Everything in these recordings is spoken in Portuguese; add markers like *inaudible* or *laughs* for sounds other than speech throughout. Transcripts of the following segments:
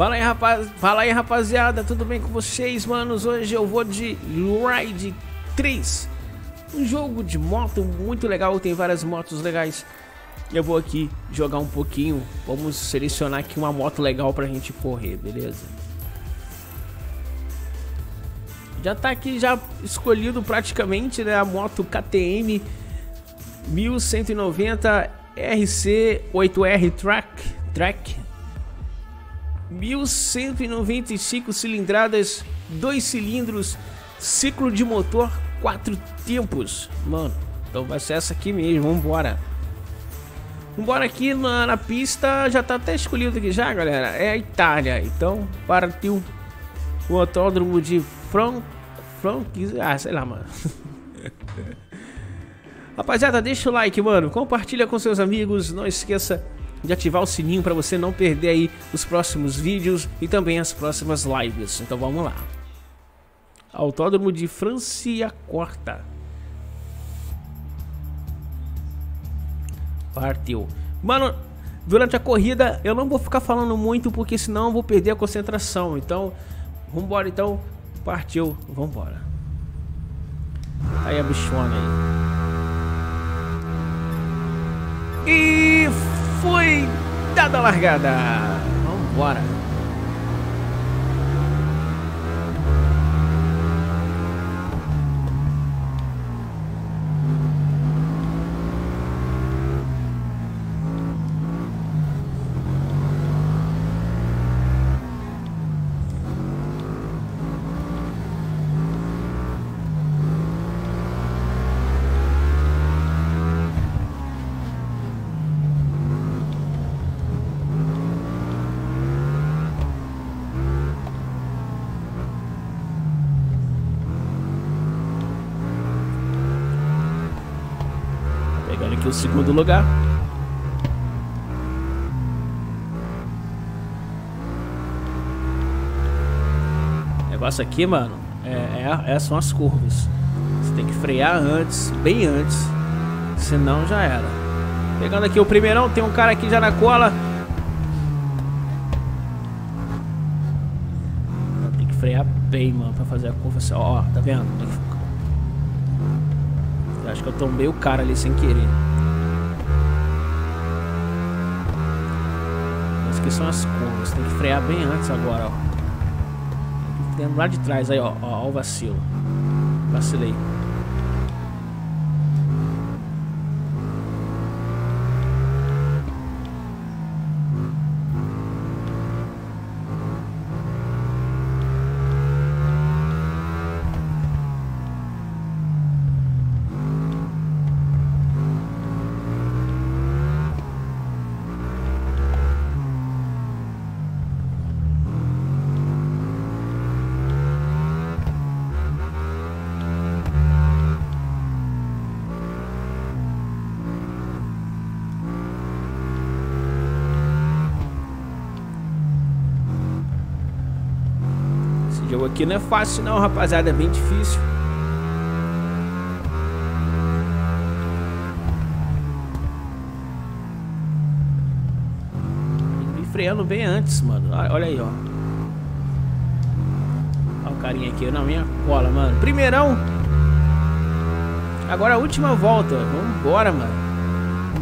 Fala aí, rapaz... Fala aí, rapaziada, tudo bem com vocês, manos? Hoje eu vou de Ride 3, um jogo de moto muito legal, tem várias motos legais. Eu vou aqui jogar um pouquinho, vamos selecionar aqui uma moto legal pra gente correr, beleza? Já tá aqui já escolhido praticamente, né, a moto KTM 1190 RC 8R Track, Track 1195 cilindradas, dois cilindros, ciclo de motor, quatro tempos. Mano, então vai ser essa aqui mesmo, vambora. Vambora aqui na, na pista, já tá até escolhido aqui já, galera. É a Itália, então partiu o autódromo de Frank... Frank... Ah, sei lá, mano. *laughs* Rapaziada, deixa o like, mano. Compartilha com seus amigos. Não esqueça de ativar o sininho para você não perder aí os próximos vídeos e também as próximas lives. Então vamos lá. Autódromo de Franciacorta. Partiu. Mano, durante a corrida eu não vou ficar falando muito porque senão eu vou perder a concentração. Então, vambora então. Partiu, vambora. Aí a bichona aí. E foi dada a largada. Vambora. Aqui o segundo lugar. O negócio aqui, mano, é, é, é, são as curvas. Você tem que frear antes, bem antes, senão já era. Pegando aqui o primeirão, tem um cara aqui já na cola. Tem que frear bem, mano, pra fazer a curva. Ó, tá vendo? Acho que eu tombei o cara ali sem querer. aqui são as curvas. Tem que frear bem antes agora, ó. Tem que lá de trás aí, ó. Ó, ó o vacilo. Vacilei. Jogo aqui não é fácil não, rapaziada, é bem difícil. Me freando bem antes, mano. Olha aí, ó. Olha o carinha aqui na minha cola, mano. Primeirão. Agora a última volta. Vambora, mano.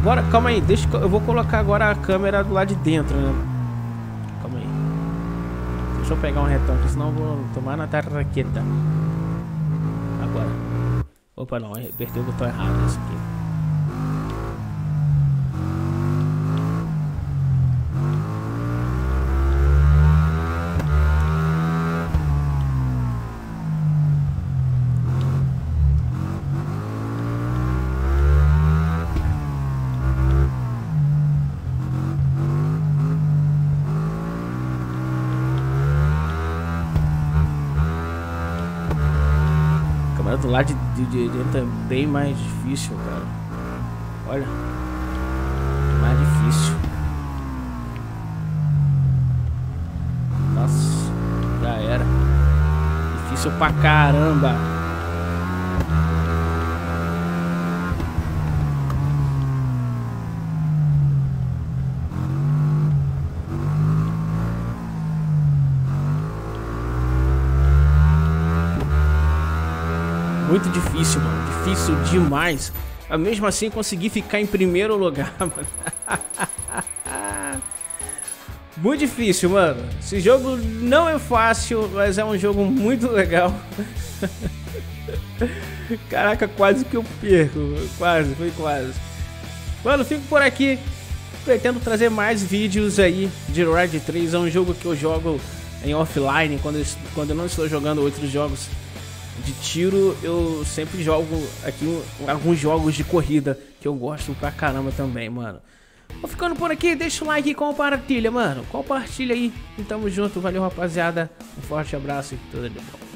Bora, calma aí. Deixa eu vou colocar agora a câmera do lado de dentro, né? Deixa eu pegar um retão senão eu vou tomar na tarraqueta. Agora. Opa, não, apertei o botão errado esse aqui. Do lado de, de, de é bem mais difícil, cara. Olha. Mais difícil. Nossa, já era. Difícil pra caramba. Muito difícil, mano. Difícil demais. Mas mesmo assim consegui ficar em primeiro lugar, *laughs* mano. Muito difícil, mano. Esse jogo não é fácil, mas é um jogo muito legal. *laughs* Caraca, quase que eu perco. Quase, foi quase. Mano, fico por aqui. Pretendo trazer mais vídeos aí de Red 3. É um jogo que eu jogo em offline. Quando eu, quando eu não estou jogando outros jogos de tiro, eu sempre jogo aqui alguns jogos de corrida que eu gosto pra caramba também, mano. Vou ficando por aqui, deixa o like e compartilha, mano. Compartilha aí. E tamo junto, valeu rapaziada. Um forte abraço e tudo de bom.